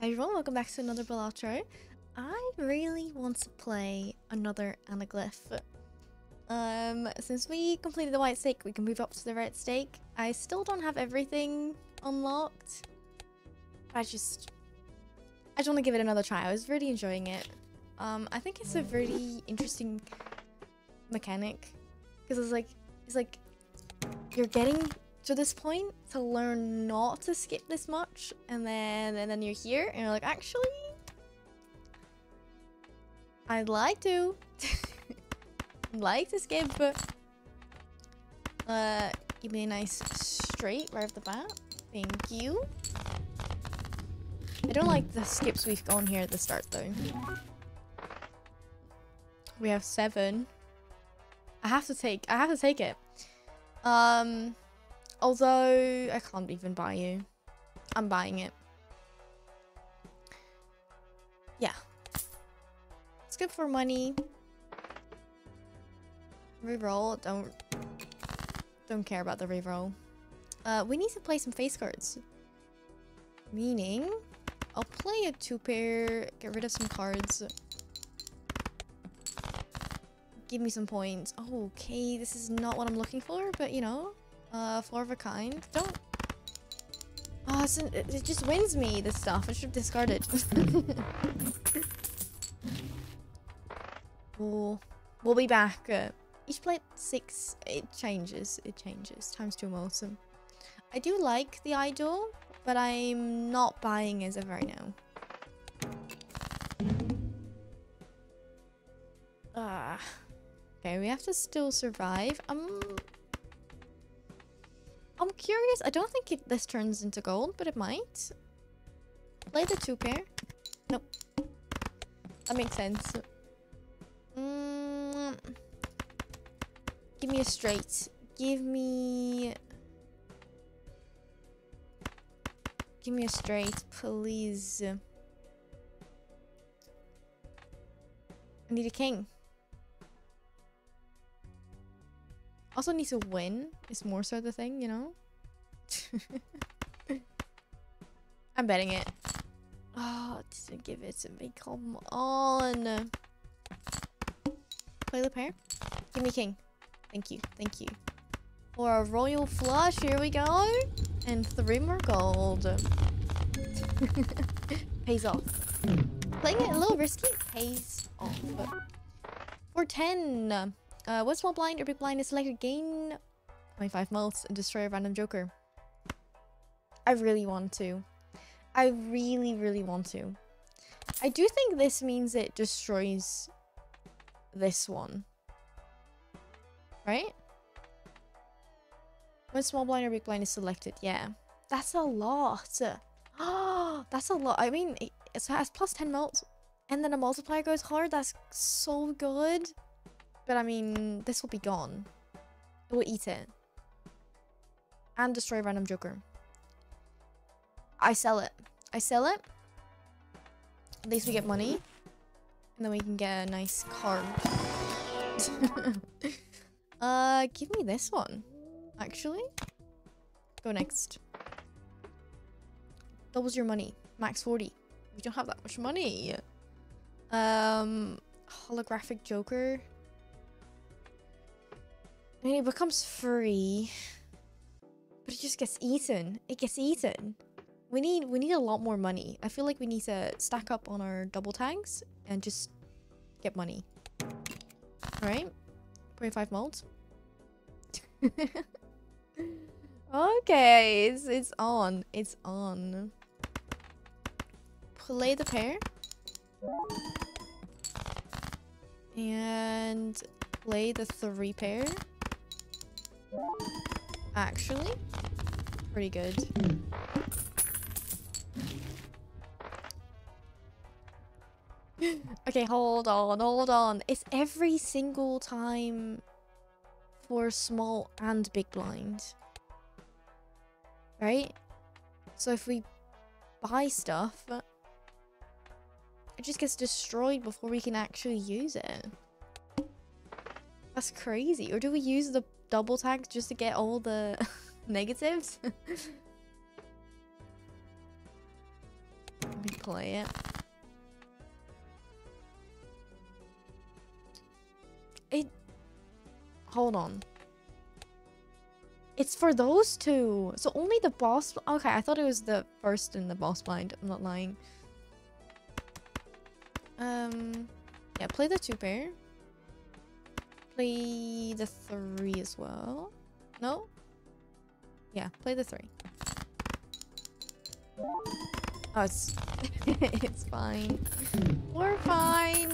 Hi everyone, welcome back to another Balatro. I really want to play another anaglyph. Um, since we completed the white stake, we can move up to the red stake. I still don't have everything unlocked. I just... I just want to give it another try. I was really enjoying it. Um, I think it's a really interesting mechanic. Because it's like, it's like, you're getting to this point to learn not to skip this much. And then, and then you're here and you're like, actually, I'd like to. like to skip, but uh, give me a nice straight right off the bat. Thank you. I don't like the skips we've gone here at the start though. We have seven. I have to take, I have to take it. Um, although I can't even buy you. I'm buying it. Yeah. It's good for money. Reroll. Don't don't care about the reroll. Uh, we need to play some face cards. Meaning, I'll play a two pair, get rid of some cards. Give me some points. Okay, this is not what I'm looking for, but you know, uh, four of a kind. Don't. Oh, it, it just wins me, this stuff. I should have discarded. we'll, we'll be back. Uh, each plate six, it changes. It changes. Times two awesome. I do like the idol, but I'm not buying as of right now. Ah. Okay, we have to still survive. Um, I'm curious. I don't think it, this turns into gold, but it might. Play the two pair. Nope. That makes sense. Mm, give me a straight. Give me... Give me a straight, please. I need a king. Also need to win is more so the thing, you know? I'm betting it. Oh, didn't give it to me. Come on. Play the pair. Give me king. Thank you. Thank you. For a royal flush, here we go. And three more gold. pays off. Playing it a little risky pays off. For 10. Uh, what small blind or big blind is selected? Gain 25 motes and destroy a random joker. I really want to. I really, really want to. I do think this means it destroys this one. Right? When small blind or big blind is selected, yeah. That's a lot. That's a lot. I mean, it has plus 10 motes and then a multiplier goes hard. That's so good. But I mean, this will be gone. It will eat it. And destroy random joker. I sell it. I sell it. At least we get money. And then we can get a nice card. uh, give me this one. Actually. Go next. Doubles your money. Max 40. We don't have that much money. Um, holographic joker. Mean, it becomes free. But it just gets eaten. It gets eaten. We need we need a lot more money. I feel like we need to stack up on our double tags and just get money. Alright? 25 molds. okay, it's, it's on. It's on. Play the pair. And play the three pair. Actually, pretty good. okay, hold on, hold on. It's every single time for small and big blind. Right? So if we buy stuff, it just gets destroyed before we can actually use it. That's crazy. Or do we use the double tags just to get all the negatives? Let me play it. It... Hold on. It's for those two. So only the boss... Okay, I thought it was the first in the boss blind. I'm not lying. Um... Yeah, play the two pair. Play the three as well. No? Yeah, play the three. Oh, it's... it's fine. We're fine.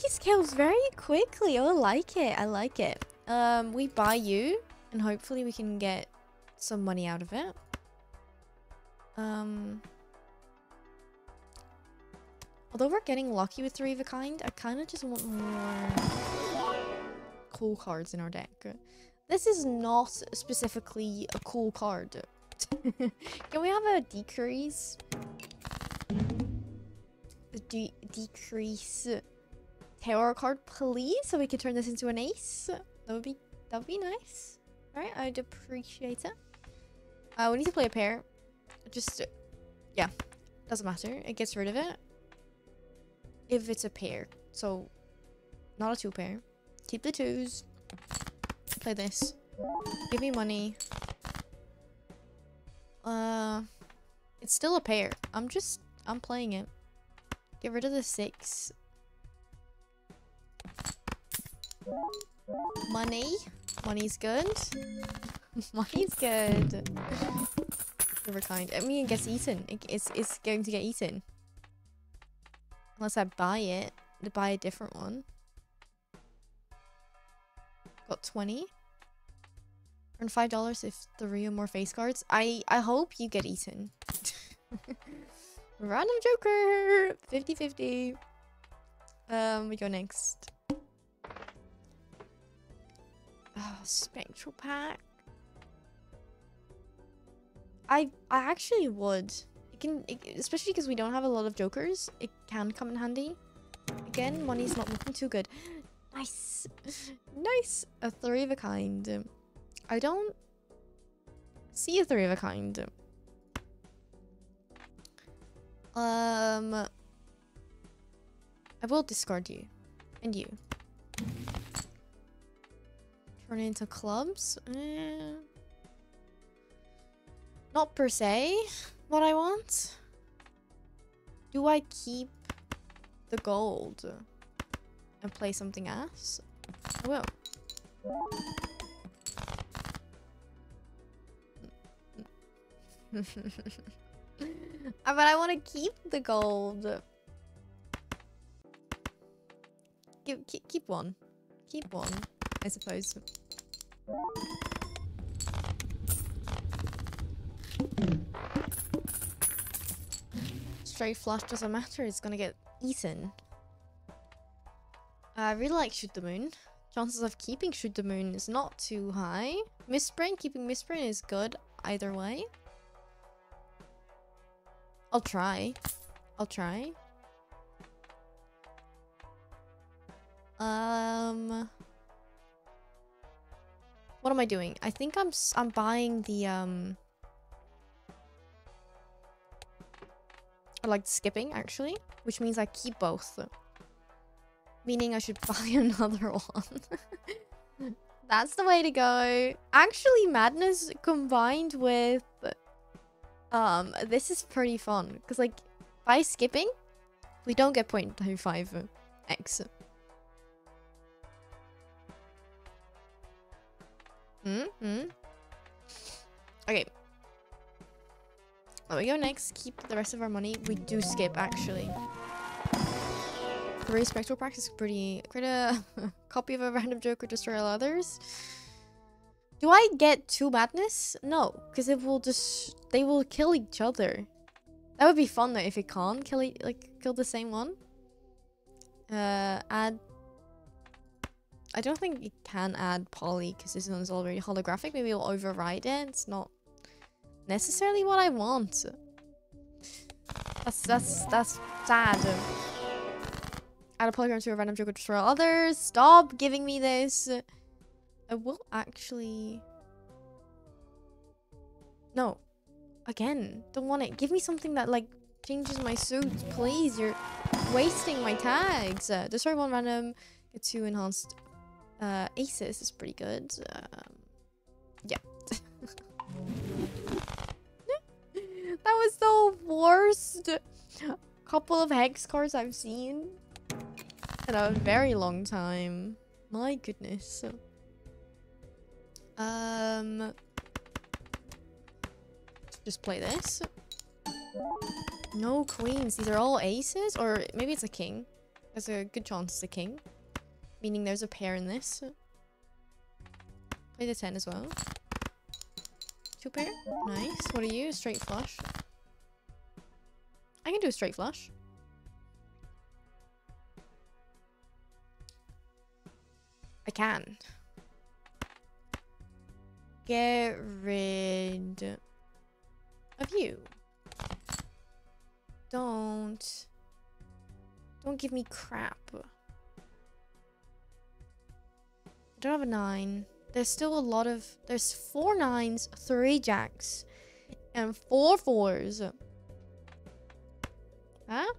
He scales very quickly. Oh, I like it. I like it. Um, we buy you, and hopefully we can get some money out of it. Um... Although we're getting lucky with three of a kind, I kind of just want more cool cards in our deck. This is not specifically a cool card. Can we have a decrease? De decrease tarot card, please, so we can turn this into an ace. That would be that would be nice. All right, I'd appreciate it. Uh, we need to play a pair. Just, yeah, doesn't matter. It gets rid of it if it's a pair. So, not a two pair. Keep the twos. Play this. Give me money. Uh, it's still a pair. I'm just, I'm playing it. Get rid of the six. Money. Money's good. Money's good. Never kind. I mean, it gets eaten. It, it's, it's going to get eaten. Unless I buy it. To buy a different one. Got 20. Earn $5 if three or more face cards. I, I hope you get eaten. Random Joker! 50-50. Um, we go next. Oh, Spectral Pack. I I actually would. It can, it, especially because we don't have a lot of jokers. It can come in handy. Again, money's not looking too good. Nice, nice. A three of a kind. I don't see a three of a kind. Um, I will discard you, and you. Turn into clubs. Eh. Not per se what I want. Do I keep the gold and play something else? I will. but I want to keep the gold. Keep, keep, keep one. Keep one, I suppose. Straight flush doesn't matter, it's gonna get eaten. I really like Shoot the Moon. Chances of keeping Shoot the Moon is not too high. Misprint, keeping Misprint is good either way. I'll try. I'll try. Um... What am I doing? I think I'm I'm buying the um I like skipping actually, which means I keep both. Meaning I should buy another one. That's the way to go. Actually, Madness combined with... Um, this is pretty fun. Because, like, by skipping, we don't get 0.25x. Mm hmm. Okay. Let me go next. Keep the rest of our money. We do skip, actually. Three spectral practice pretty... Create a copy of a random joker destroy all others. Do I get two madness? No, because it will just... They will kill each other. That would be fun though if it can't kill it, like kill the same one. Uh, add I don't think it can add poly because this one's already holographic. Maybe it'll override it. It's not necessarily what I want. That's that's that's sad. Add a polychrome to a random joker to destroy others. Stop giving me this. I will actually. No. Again, don't want it. Give me something that like changes my suit. Please, you're wasting my tags. Uh, destroy one random, get two enhanced uh, aces is pretty good. Um, yeah. that was the worst couple of hex cards I've seen in a very long time. My goodness. Um, just play this. No queens. These are all aces? Or maybe it's a king. There's a good chance it's a king. Meaning there's a pair in this. Play the 10 as well. Two pair. Nice. What are you? Straight flush. I can do a straight flush. I can. Get rid of you. Don't. Don't give me crap. I don't have a nine. There's still a lot of... There's four nines, three jacks, and four fours. Huh?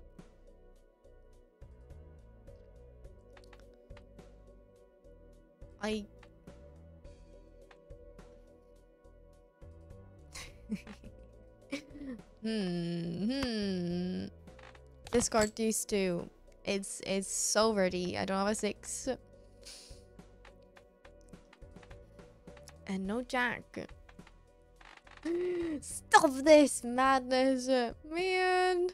I... hmm, hmm. Discard these two. It's it's so ready. I don't have a six. And no jack. Stop this madness, man.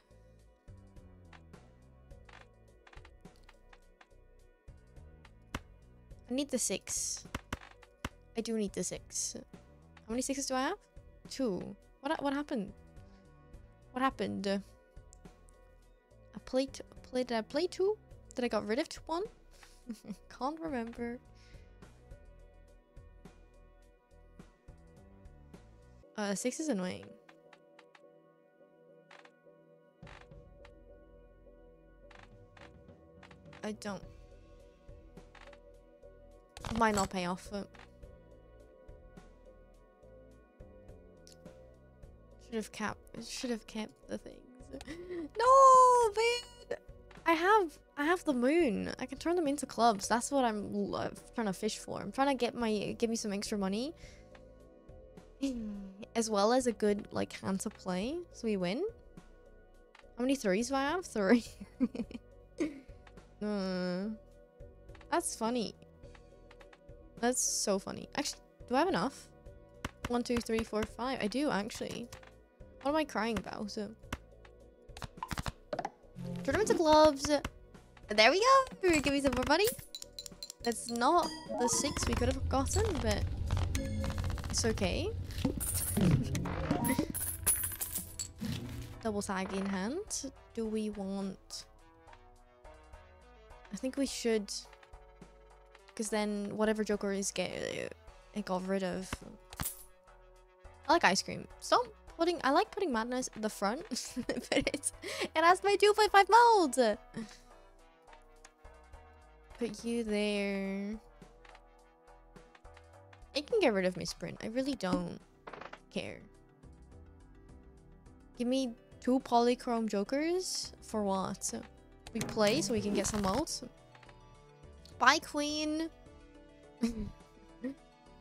I need the six. I do need the six. How many sixes do I have? Two. What what happened? What happened? I played played did I play two? Did I got rid of one? Can't remember. Uh, six is annoying. I don't. Might not pay off. Should have kept, should have kept the things. no, man! I have, I have the moon. I can turn them into clubs. That's what I'm trying to fish for. I'm trying to get my, give me some extra money. as well as a good like hand to play so we win how many threes do i have three uh, that's funny that's so funny. Actually do i have enough? One two three four five. I do actually. What am i crying about? Tournament of gloves. There we go. Give me some more money. That's not the six we could have gotten but it's okay. Double tag in hand. Do we want... I think we should... Because then whatever Joker is get it got rid of. I like ice cream. Stop putting... I like putting Madness at the front. but it's, it has my 2.5 mold! Put you there. It can get rid of misprint. I really don't care. Give me two polychrome jokers for what? We play so we can get some ults. Bye, queen.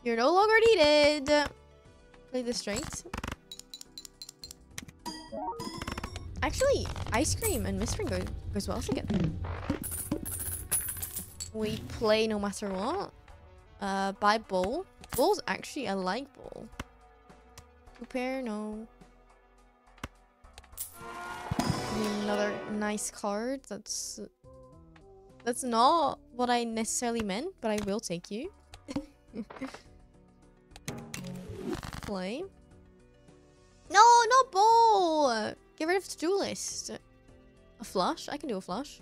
You're no longer needed. Play the straight. Actually, ice cream and misprint go goes well together. We play no matter what. Uh, buy bull. Bull's actually a light bull. Repair, no. Another nice card. That's that's not what I necessarily meant, but I will take you. Flame. No, not ball. Get rid of the list. A flush? I can do a flush.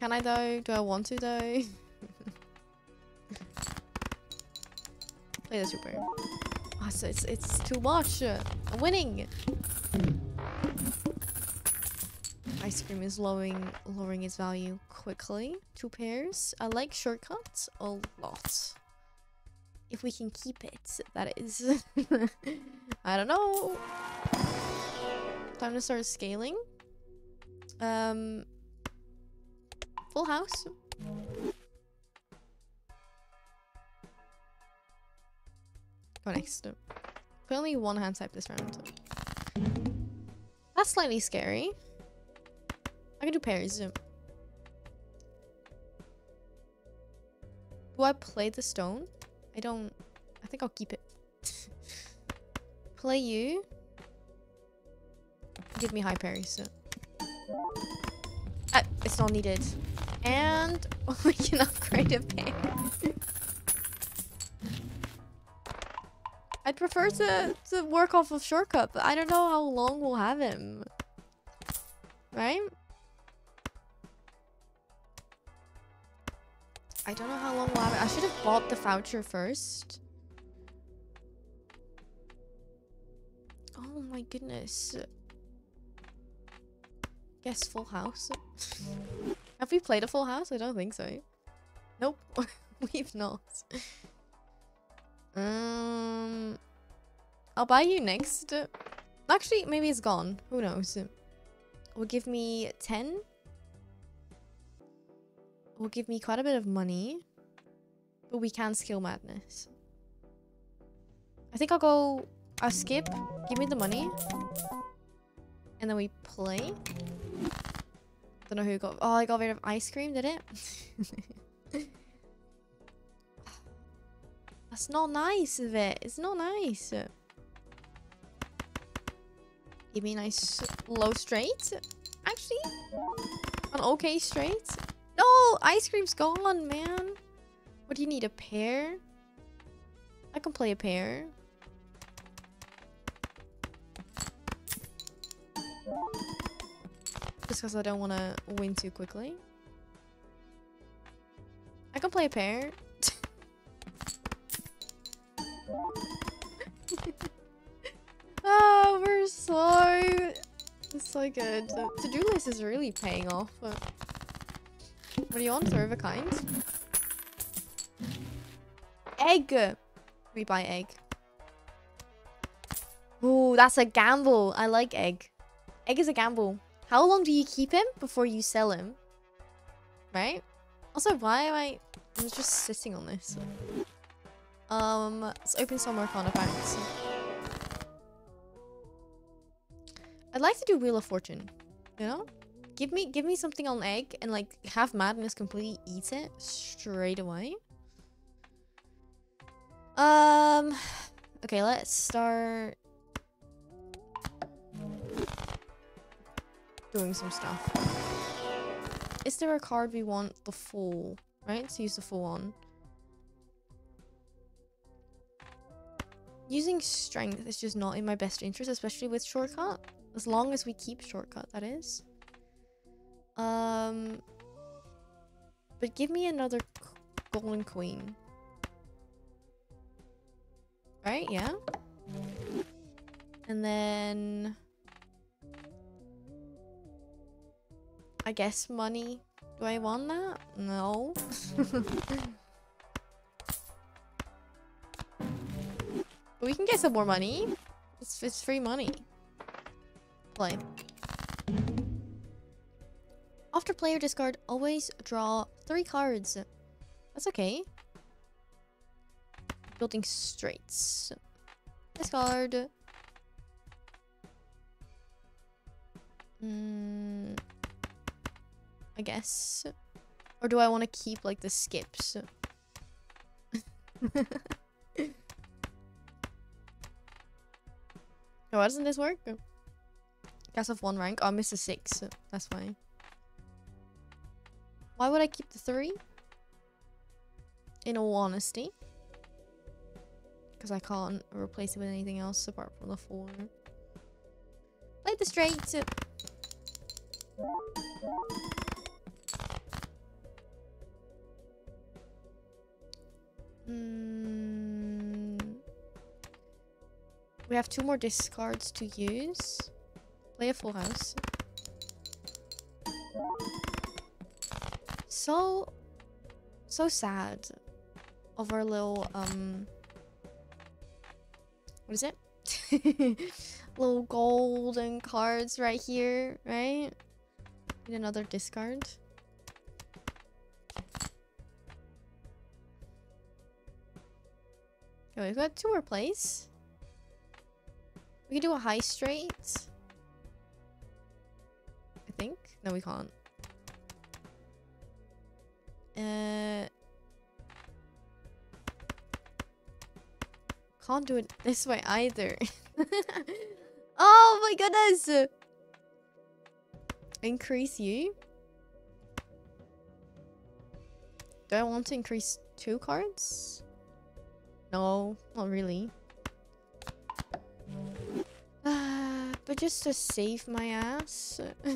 Can I though? Do I want to though? Play the super. Oh, so it's, it's too much. I'm winning. Ice cream is lowering lowering its value quickly. Two pairs. I like shortcuts a lot. If we can keep it, that is. I don't know. Time to start scaling. Um, full house. Go next. Put only one hand type this round. That's slightly scary. I can do pairs. Do I play the stone? I don't... I think I'll keep it. play you. Give me high parries. Ah, it's not needed. And we can upgrade a pair. I'd prefer to, to work off of shortcut, but I don't know how long we'll have him. Right? I don't know how long it. I should have bought the voucher first. Oh my goodness. Guess full house. have we played a full house? I don't think so. Nope. We've not. Um, I'll buy you next. Actually, maybe it's gone. Who knows? Will give me 10. Will give me quite a bit of money. But we can skill madness. I think I'll go... I'll skip. Give me the money. And then we play. Don't know who got... Oh, I got rid of ice cream, did it? That's not nice of it. It's not nice. Give me a nice low straight. Actually, an okay straight. No, ice cream's gone, man. What do you need? A pair? I can play a pair. Just because I don't want to win too quickly. I can play a pair. oh, ah, we're so... So good. The to-do list is really paying off. But... What do you want? Kind? Egg! We buy egg. Ooh, that's a gamble. I like egg. Egg is a gamble. How long do you keep him before you sell him? Right? Also, why am I... I'm just sitting on this. Um, let's open some Arcana packs. I'd like to do Wheel of Fortune. You know? Give me give me something on egg and like have madness completely eat it straight away. Um okay, let's start doing some stuff. Is there a card we want the Fool, right? To use the Fool on. Using strength is just not in my best interest, especially with shortcut. As long as we keep shortcut, that is. Um, but give me another golden queen. Right, yeah. And then... I guess money. Do I want that? No. We can get some more money. It's, it's free money. Play. After player discard, always draw three cards. That's okay. Building straights. Discard. Mm, I guess. Or do I want to keep like the skips? Oh, why doesn't this work? Guess of one rank. Oh, I missed a six. That's fine. Why would I keep the three? In all honesty. Because I can't replace it with anything else apart from the four. Play the straight. Hmm. We have two more discards to use. Play a full house. So, so sad of our little, um, what is it? Little golden cards right here, right? Need another discard. Okay, we've got two more plays. We can do a high straight. I think. No, we can't. Uh, can't do it this way either. oh my goodness! Increase you? Do I want to increase two cards? No, not really. Uh, but just to save my ass.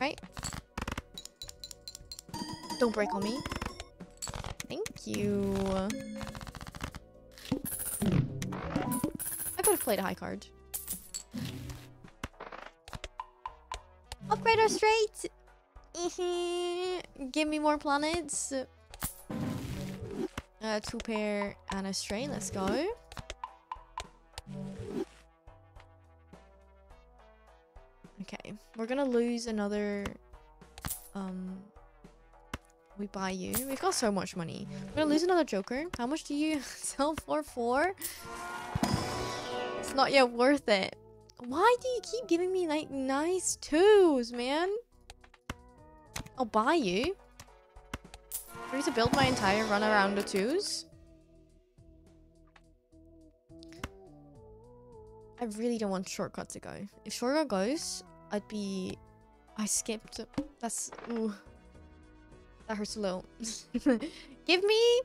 right? Don't break on me. Thank you. I could have played a high card. Upgrade our straight! Give me more planets. Uh, two pair and a straight. Let's go. Okay, we're gonna lose another. Um, we buy you. We've got so much money. We're gonna lose another Joker. How much do you sell for? Four. It's not yet worth it. Why do you keep giving me like nice twos, man? I'll buy you. I need to build my entire run around the twos. I really don't want shortcut to go. If shortcut goes, I'd be... I skipped. That's... Ooh. That hurts a little. Give me...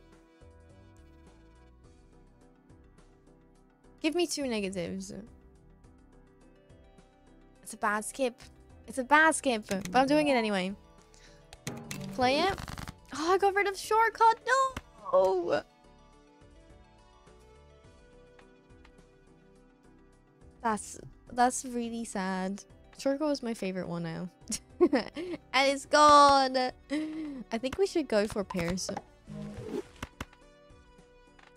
Give me two negatives. It's a bad skip. It's a bad skip, but I'm doing it anyway. Play it. Oh, I got rid of shortcut. No. That's that's really sad. Shortcut was my favorite one now. and it's gone. I think we should go for pairs.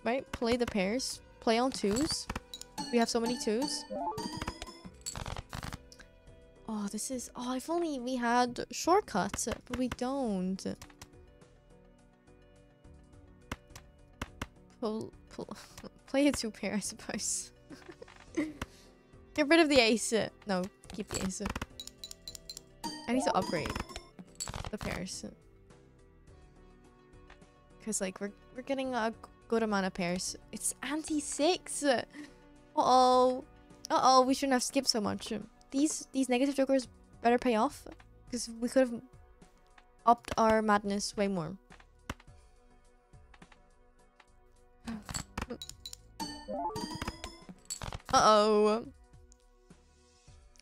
Right? Play the pairs. Play on twos. We have so many twos. Oh, this is... Oh, if only we had shortcuts, but we don't. Pull, pull, play a two pair, I suppose. Get rid of the ace. No, keep the ace. I need to upgrade the pairs. Because, like, we're, we're getting a good amount of pairs. It's ante-six. Uh-oh. Uh-oh, we shouldn't have skipped so much. These these negative jokers better pay off. Because we could have upped our madness way more. Uh-oh.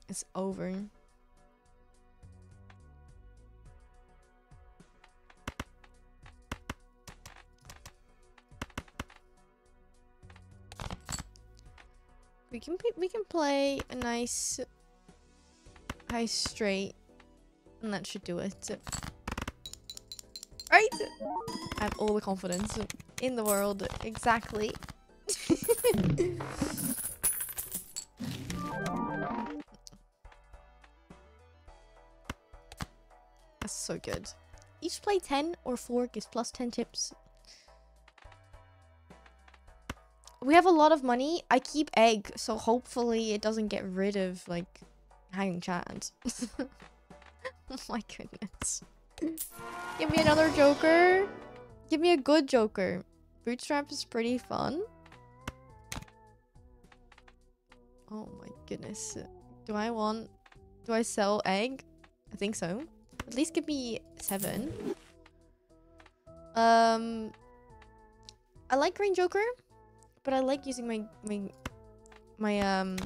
It's over. We can we can play a nice high straight and that should do it. Right? I have all the confidence in the world. Exactly. That's so good. Each play 10 or 4 gives plus 10 chips. We have a lot of money. I keep egg, so hopefully it doesn't get rid of, like, Hanging Chad. oh my goodness. Give me another joker. Give me a good joker. Bootstrap is pretty fun. Oh my goodness. Do I want... Do I sell egg? I think so. At least give me seven. Um... I like green joker. But I like using my... My... My, um...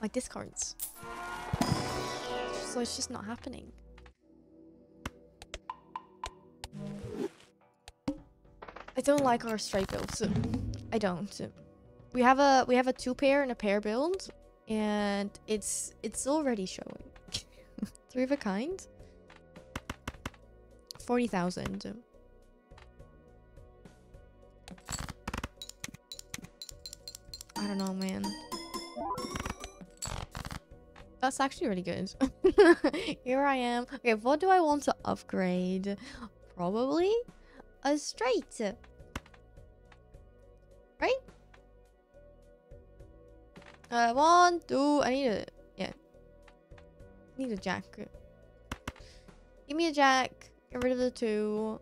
My discards. So it's just not happening. I don't like our straight builds. I don't. We have a we have a two pair and a pair build, and it's it's already showing. Three of a kind. Forty thousand. I don't know, man. That's actually really good. Here I am. Okay, what do I want to upgrade? Probably a straight. Right? Uh, one, two, I need a, yeah. I need a jack. Give me a jack. Get rid of the two.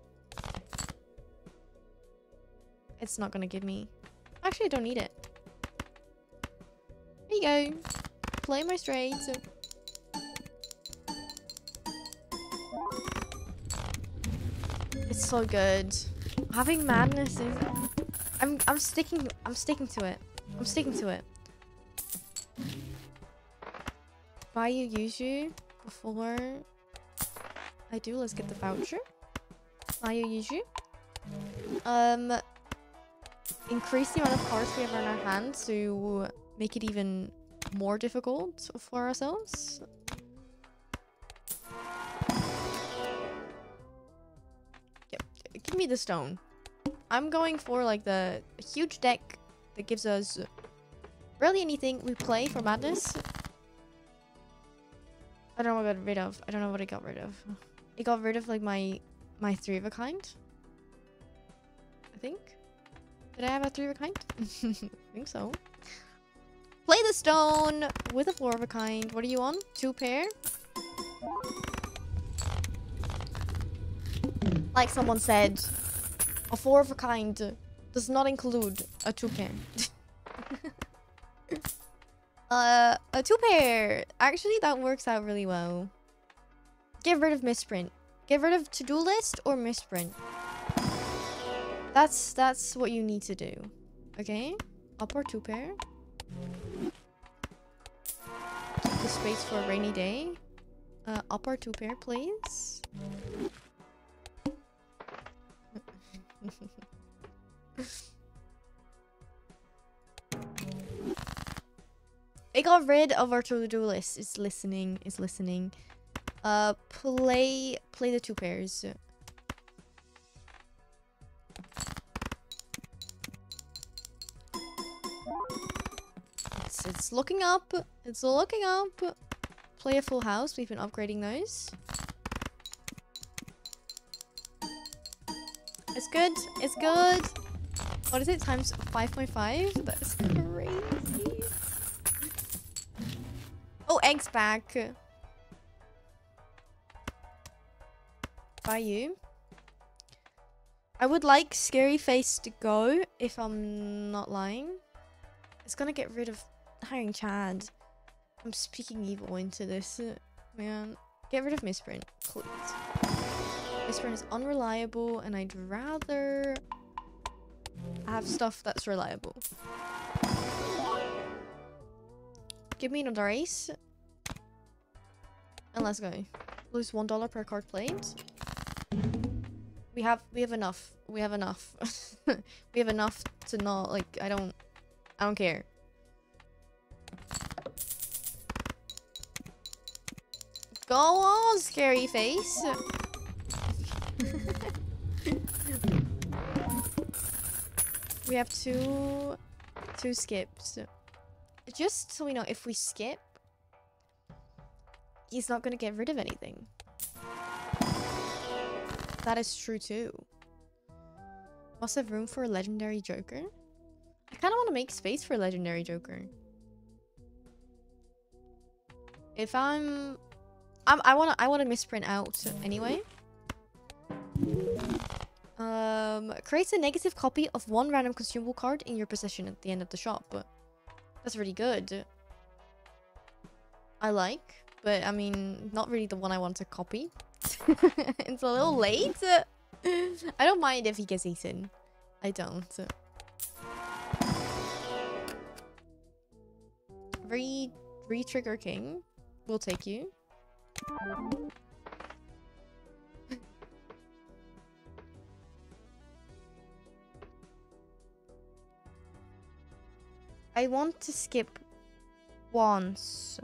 It's not gonna give me. Actually, I don't need it. Go. Play my straights. It's so good. Having madness is. I'm. I'm sticking. I'm sticking to it. I'm sticking to it. Buy you, you before I do. Let's get the voucher. Buy you, you. Um, increase the amount of cards we have in our hands to make it even more difficult for ourselves. Yep, give me the stone. I'm going for like the huge deck that gives us really anything we play for madness. I don't know what I got rid of. I don't know what I got rid of. It got rid of like my my three of a kind. I think. Did I have a three of a kind? I think so. Play the stone with a four of a kind. What are you on? Two pair? Like someone said, a four of a kind does not include a two pair. uh, a two pair. Actually, that works out really well. Get rid of misprint. Get rid of to-do list or misprint. That's that's what you need to do. Okay? Up or two pair. The space for a rainy day. Uh, up or two pair, please. I got rid of our to-do list. It's listening. It's listening. Uh, play play the two pairs. It's looking up. It's looking up. Play a full house. We've been upgrading those. It's good. It's good. What is it? Times 5.5? That's crazy. Oh, eggs back. By you. I would like Scary Face to go, if I'm not lying. It's gonna get rid of Hanging Chad. I'm speaking evil into this, man. Get rid of Misprint, please. Misprint is unreliable, and I'd rather have stuff that's reliable. Give me another ace. And let's go. Lose one dollar per card played. We have we have enough. We have enough. we have enough to not like I don't I don't care. Go on, scary face. we have two two skips. Just so we know, if we skip, he's not gonna get rid of anything. That is true too. Must have room for a legendary joker. I kind of want to make space for a legendary joker. If I'm, I'm I want to I want to misprint out anyway. Um, creates a negative copy of one random consumable card in your possession at the end of the shop. That's really good. I like, but I mean, not really the one I want to copy. it's a little late. I don't mind if he gets eaten. I don't. Re re-trigger king. We'll take you. I want to skip once.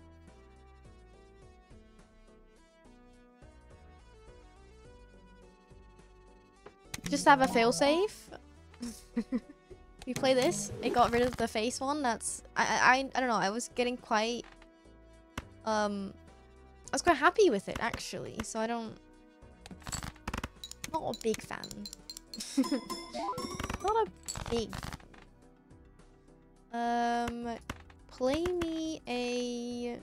Just have a failsafe. we play this, it got rid of the face one. That's I I I don't know. I was getting quite um I was quite happy with it actually. So I don't not a big fan. not a big fan. Um play me a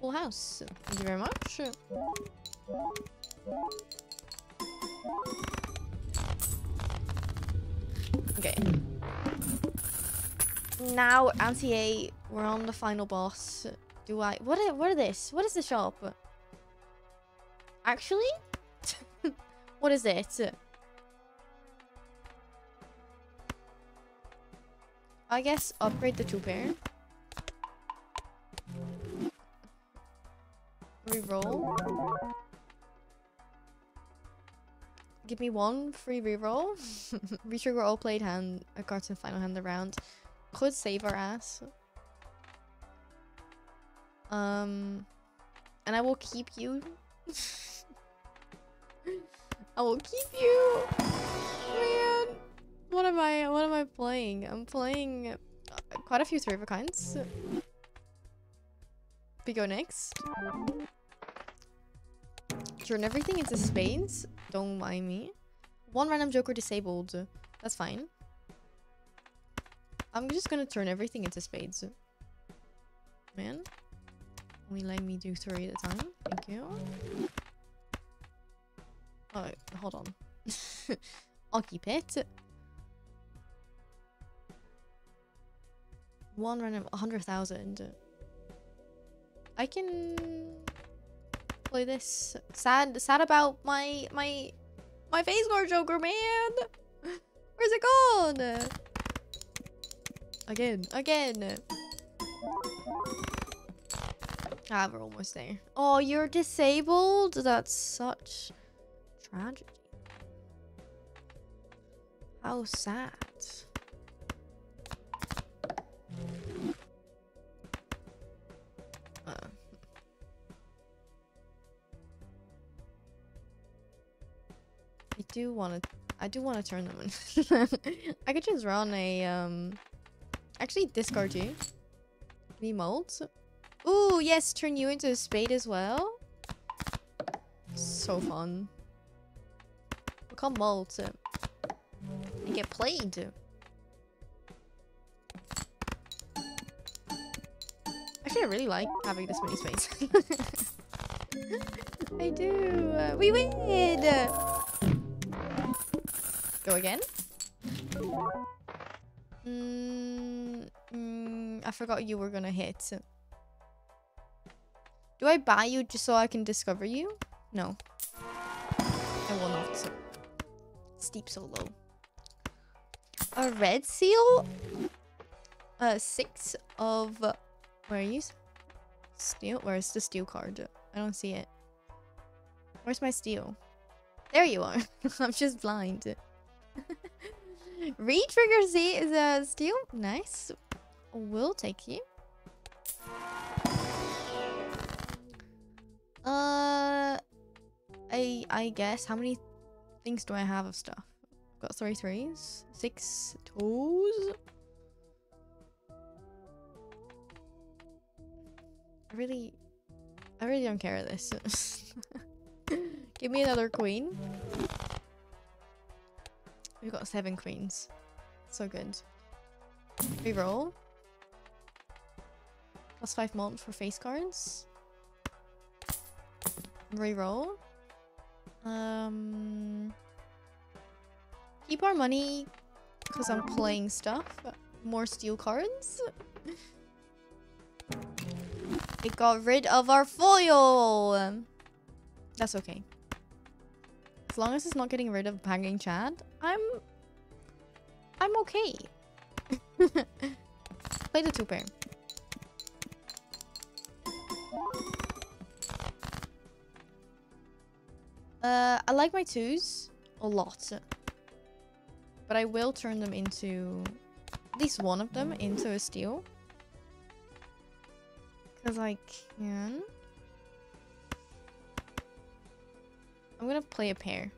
full house. Thank you very much. Okay. Now, ante-eight, we're on the final boss. Do I... What is, what is this? What is the shop? Actually? what is it? I guess upgrade the two pair. Reroll. Give me one free reroll. Retrigger all played hand, a cards in final hand around. Could save our ass. Um, and I will keep you. I will keep you. Man, what am I? What am I playing? I'm playing uh, quite a few three of a kinds. We go next. Turn everything into spades. Don't mind me. One random joker disabled. That's fine. I'm just gonna turn everything into spades. Man. Only let me do three at a time. Thank you. Oh, hold on. I'll keep it. One random 100,000. I can play this. Sad, sad about my my my face guard joker, man. Where's it gone? Again, again. Ah, we're almost there. Oh, you're disabled? That's such tragedy. How sad. Uh. I do want to I do want to turn them in. I could just run a um actually discard you. Give mults. Ooh, yes, turn you into a spade as well. So fun. Become mults and get played. Actually, I really like having this many space. I do. We win! Go again? Mm, mm, I forgot you were gonna hit. Do I buy you just so I can discover you? No. I will not. Steep so low. A red seal? Uh, six of... Where are you? Steel? Where's the steel card? I don't see it. Where's my steel? There you are. I'm just blind. Retrigger Z is a steel. Nice. We'll take you. Uh, I I guess how many things do I have of stuff? Got three threes, six toes. I really, I really don't care this. Give me another queen. We've got seven queens. So good. Reroll. Plus five mult for face cards. Reroll. Um, keep our money because I'm playing stuff. More steel cards. it got rid of our foil. That's okay. As long as it's not getting rid of Hanging Chad, I'm... I'm okay. Play the two pair. Uh, I like my twos a lot. But I will turn them into... At least one of them into a steel. Because I can. I'm gonna play a pair.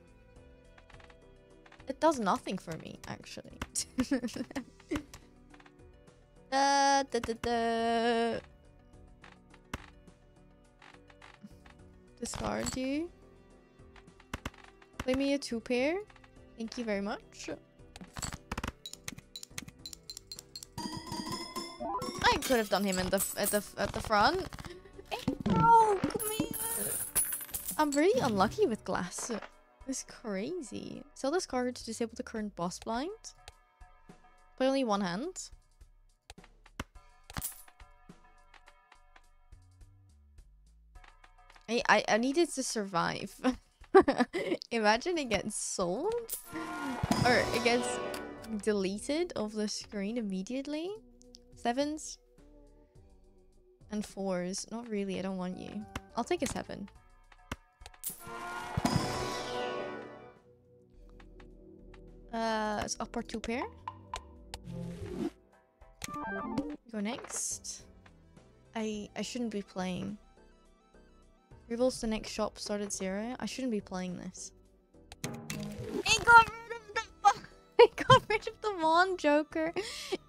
it does nothing for me, actually. da, da, da, da. Discard you. Play me a two pair. Thank you very much. I could have done him in the at the at the front. Hey, bro, come here. I'm really unlucky with glass. It's crazy. Sell this card to disable the current boss blind. Play only one hand. I, I, I needed to survive. Imagine it gets sold. Or it gets deleted off the screen immediately. Sevens. And fours. Not really, I don't want you. I'll take a seven. Uh, it's upper two pair. Go next. I I shouldn't be playing. Reveals the next shop started zero. I shouldn't be playing this. It got rid of the it got rid of the Mon Joker.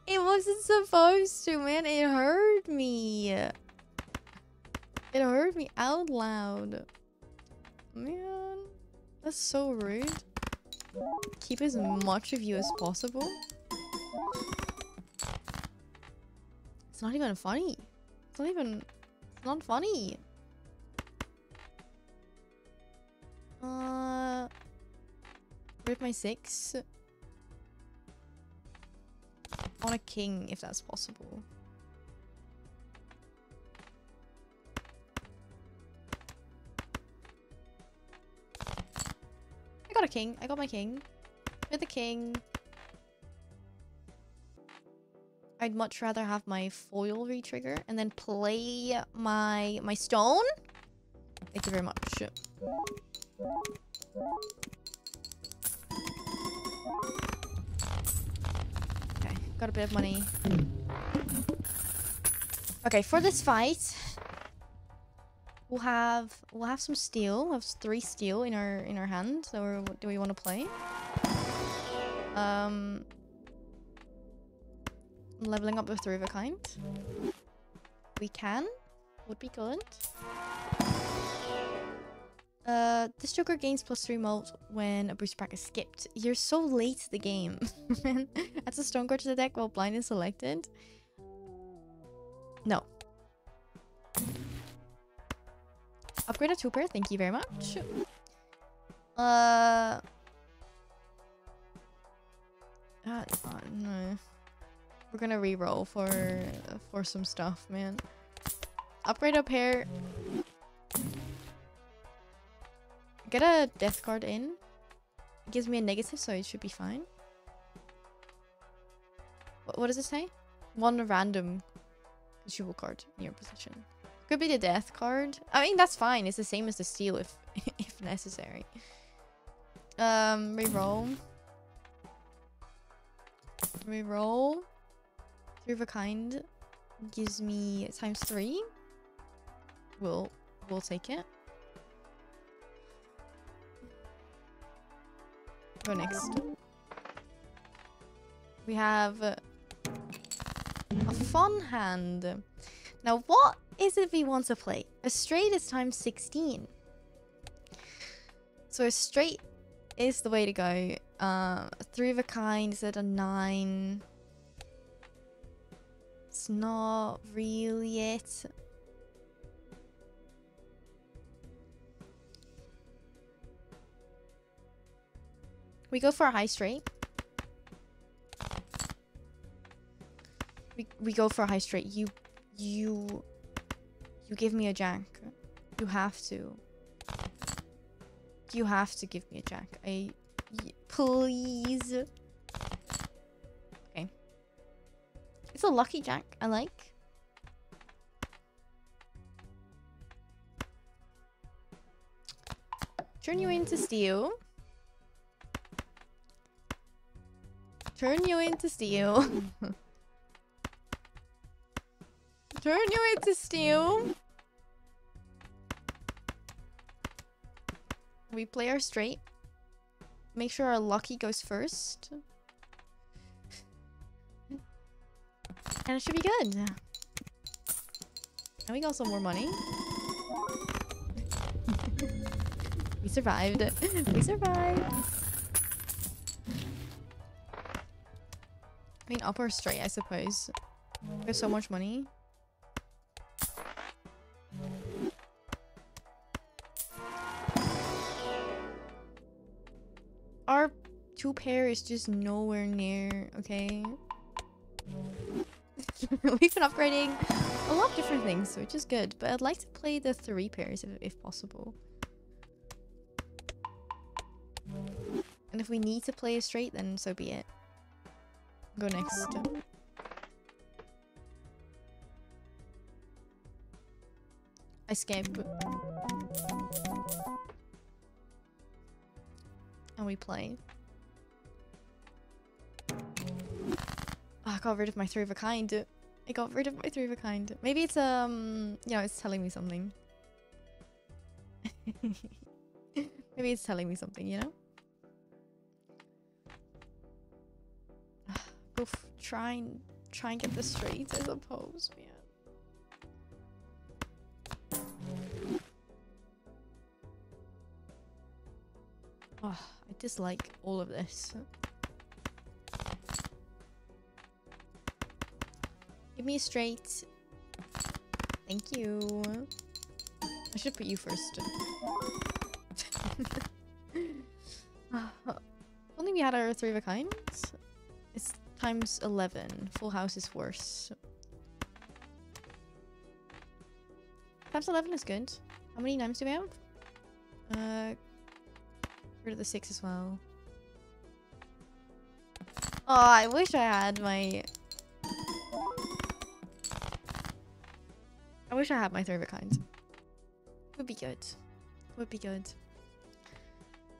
It wasn't supposed to, man. It hurt me. It hurt me out loud. Man, that's so rude. Keep as much of you as possible. It's not even funny. It's not even... It's not funny. Uh... Rip my six. On a king, if that's possible. I got a king. I got my king. With the king. I'd much rather have my foil retrigger and then play my my stone. Thank you very much. Okay, got a bit of money. Okay, for this fight, we'll have we'll have some steel. We'll have three steel in our in our hand. So what do we want to play? Um, leveling up with three of a kind. We can. Would be good. Uh, this Joker gains plus three mult when a booster pack is skipped. You're so late to the game. That's a stone card to the deck while blind is selected. No. Upgrade a pair, thank you very much. Uh... Uh, no. We're gonna re-roll for for some stuff, man. Upgrade a pair. Get a death card in. It gives me a negative, so it should be fine. What, what does it say? One random consumable card in your position. Could be the death card. I mean, that's fine. It's the same as the steal if if necessary. Um, reroll. Reroll. Three of a kind gives me times three. We'll we'll take it. Go next. We have a fun hand. Now, what is it we want to play? A straight is times 16. So a straight is the way to go. Uh, three of a kind is at a nine. It's not really it. We go for a high straight. We we go for a high straight. You you you give me a jack. You have to. You have to give me a jack. I please. Okay. It's a lucky jack. I like. Turn you into steel. Turn you into steel. Turn you into steel. We play our straight. make sure our lucky goes first. And it should be good. And we got some more money. we survived. we survived. I mean, up or straight, I suppose. We have so much money. Our two pair is just nowhere near, okay? We've been upgrading a lot of different things, which is good. But I'd like to play the three pairs if, if possible. And if we need to play a straight, then so be it. Go next. I skip. And we play. Oh, I got rid of my three of a kind. I got rid of my three of a kind. Maybe it's um you know, it's telling me something. Maybe it's telling me something, you know? Try and try and get the straight, I suppose, yeah. Oh, I dislike all of this. Give me a straight. Thank you. I should put you first. Only we had our three of a kind. Times 11. Full house is worse. Times 11 is good. How many names do we have? Uh, rid of the six as well. Oh, I wish I had my... I wish I had my three of a kind. Would be good. Would be good.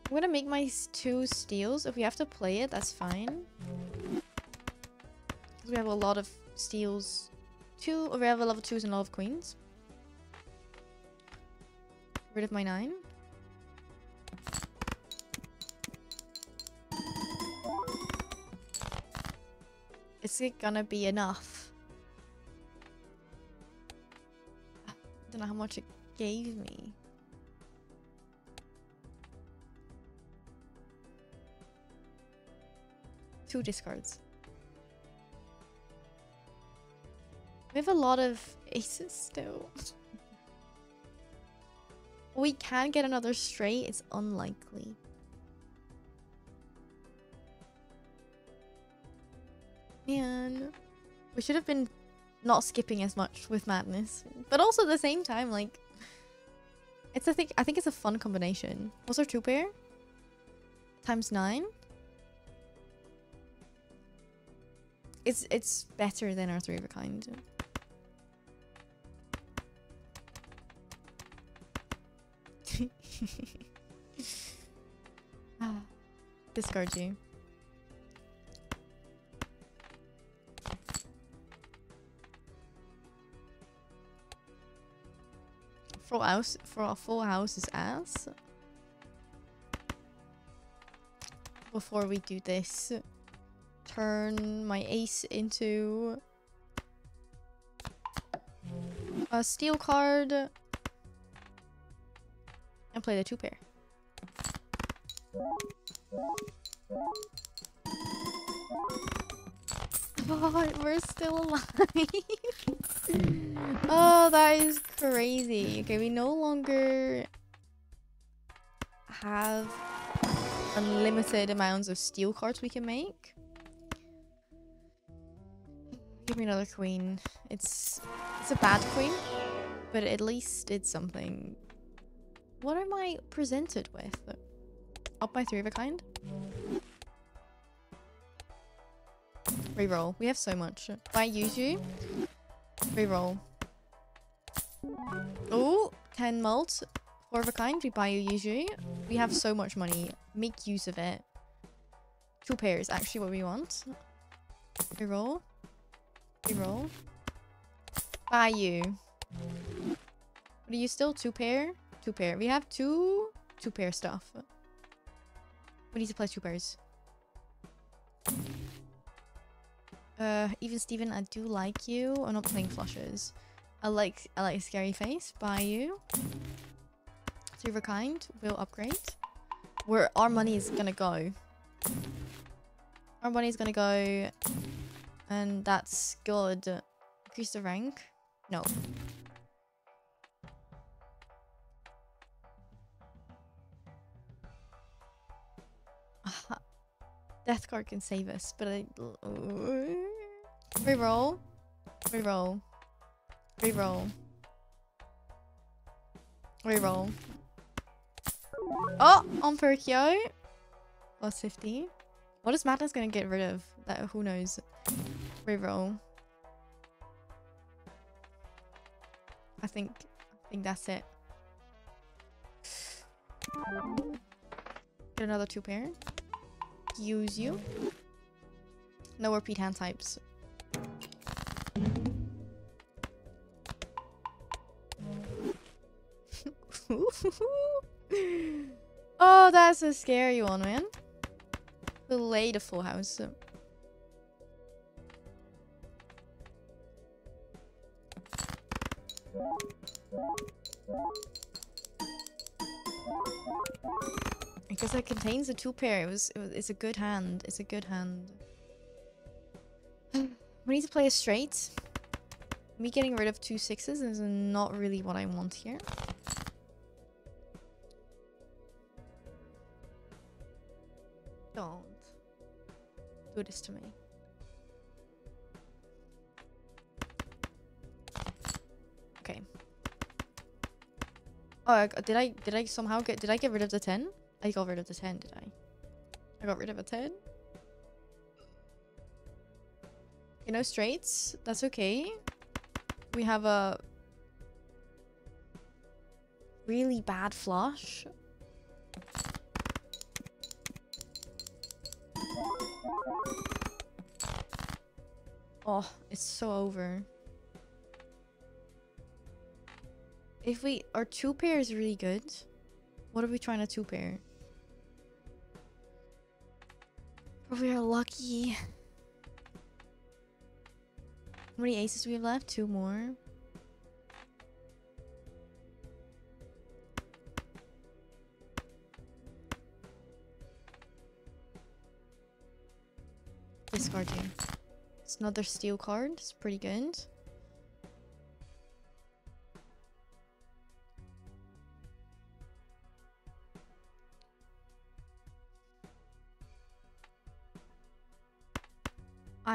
I'm gonna make my two steals. If we have to play it, that's fine. Because we have a lot of steals. Two, or oh, we have a level twos and a lot of queens. Rid of my nine. Is it gonna be enough? I don't know how much it gave me. Two discards. We have a lot of aces still. we can get another straight. It's unlikely. Man. We should have been not skipping as much with madness. But also at the same time, like it's a thing I think it's a fun combination. What's our two pair? Times nine? It's it's better than our three of a kind. Ah, discard you. Full house for a full house is ass. Before we do this, turn my ace into a steel card and play the two pair. Oh, we're still alive. oh, that is crazy. Okay, we no longer have unlimited amounts of steel cards we can make. Give me another queen. It's it's a bad queen, but at least it's something. What am I presented with? Up by three of a kind? Reroll. We have so much. Buy Yuzu. Reroll. Oh, 10 mult. Four of a kind. We buy you Yuzu. We have so much money. Make use of it. Two pairs. Actually what we want. Reroll. Reroll. Buy you. What are you still? Two pair? Two pair. We have two two pair stuff. We need to play two pairs. Uh, even Steven, I do like you. I'm not playing flushes. I like I like Scary Face by you. A kind will upgrade. Where our money is gonna go. Our money is gonna go, and that's good. Increase the rank. No. Death card can save us, but I... Reroll. Reroll. Reroll. Reroll. Oh! On Perkeo! Plus 50. What is Madness gonna get rid of? That Who knows? Reroll. I think... I think that's it. Get another two pair use you. No repeat hand types. oh, that's a scary one, man. Delay the full house. It contains a two pair. It was, it was, it's a good hand. It's a good hand. we need to play a straight. Me getting rid of two sixes is not really what I want here. Don't do this to me. Okay. Oh, did I did I somehow get did I get rid of the 10? I got rid of the 10, did I? I got rid of a 10? You know, straights? That's okay. We have a really bad flush. Oh, it's so over. If we... Our two pair is really good. What are we trying to two pair? But we are lucky. How many aces we have left? Two more. Discard you. It's another steel card. It's pretty good.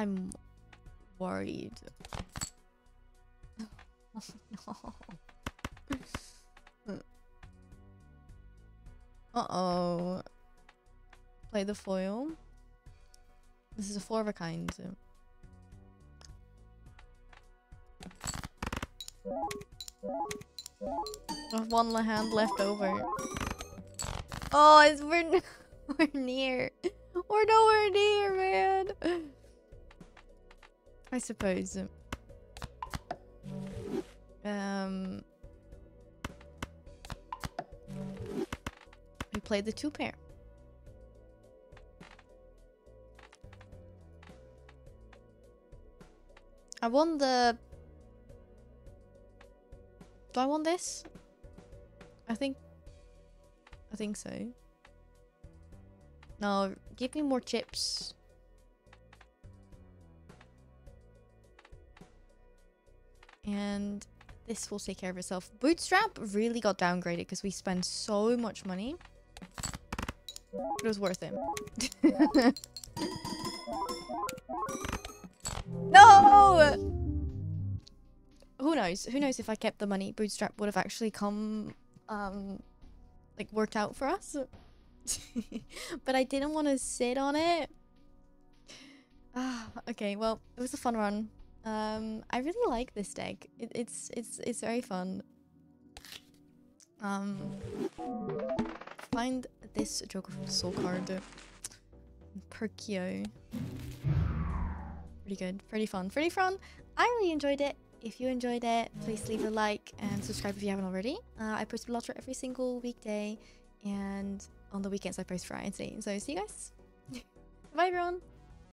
I'm worried. oh. Uh-oh. Play the foil. This is a four of a kind. I have one hand left over. Oh, it's, we're, we're near. We're nowhere near, man. I suppose. Um, we played the two pair. I won the... Do I want this? I think... I think so. No, give me more chips. And this will take care of itself. Bootstrap really got downgraded because we spent so much money. It was worth it. no! Who knows? Who knows if I kept the money, Bootstrap would have actually come, um, like worked out for us. but I didn't want to sit on it. Ah, okay, well, it was a fun run. Um, I really like this deck. It, it's it's it's very fun. Um, find this Joker from Soul card. Perkeo. Pretty good. Pretty fun. Pretty fun. I really enjoyed it. If you enjoyed it, please leave a like and subscribe if you haven't already. Uh, I post Balatro every single weekday, and on the weekends I post variety. So see you guys. Bye everyone.